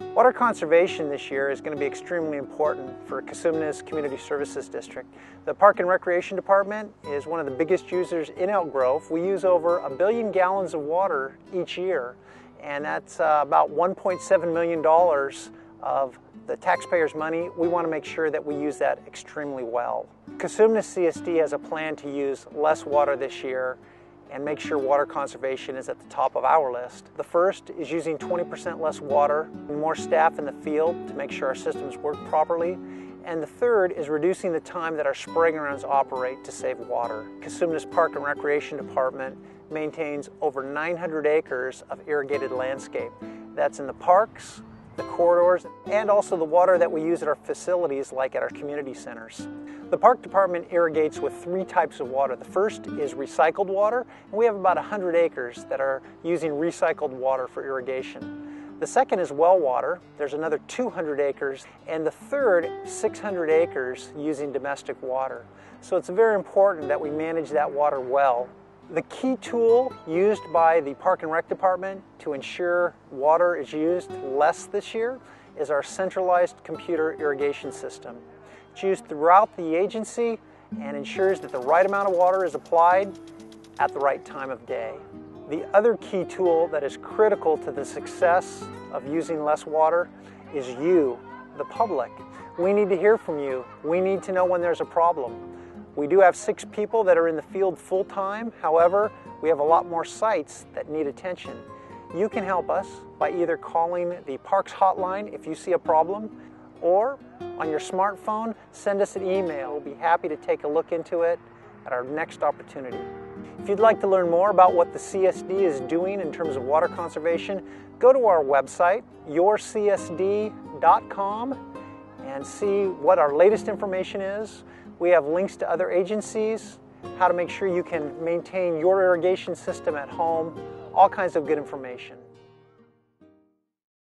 Water conservation this year is going to be extremely important for Cosumnes Community Services District. The Park and Recreation Department is one of the biggest users in Elk Grove. We use over a billion gallons of water each year, and that's uh, about $1.7 million of the taxpayers' money. We want to make sure that we use that extremely well. Cosumnes CSD has a plan to use less water this year and make sure water conservation is at the top of our list. The first is using 20% less water and more staff in the field to make sure our systems work properly. And the third is reducing the time that our spraying grounds operate to save water. Cosumnes Park and Recreation Department maintains over 900 acres of irrigated landscape. That's in the parks, the corridors, and also the water that we use at our facilities like at our community centers. The park department irrigates with three types of water. The first is recycled water, and we have about 100 acres that are using recycled water for irrigation. The second is well water. There's another 200 acres, and the third, 600 acres using domestic water. So it's very important that we manage that water well the key tool used by the Park and Rec Department to ensure water is used less this year is our centralized computer irrigation system. It's used throughout the agency and ensures that the right amount of water is applied at the right time of day. The other key tool that is critical to the success of using less water is you, the public. We need to hear from you. We need to know when there's a problem. We do have six people that are in the field full time. However, we have a lot more sites that need attention. You can help us by either calling the Parks hotline if you see a problem, or on your smartphone, send us an email. We'll be happy to take a look into it at our next opportunity. If you'd like to learn more about what the CSD is doing in terms of water conservation, go to our website, yourcsd.com, and see what our latest information is. We have links to other agencies, how to make sure you can maintain your irrigation system at home, all kinds of good information.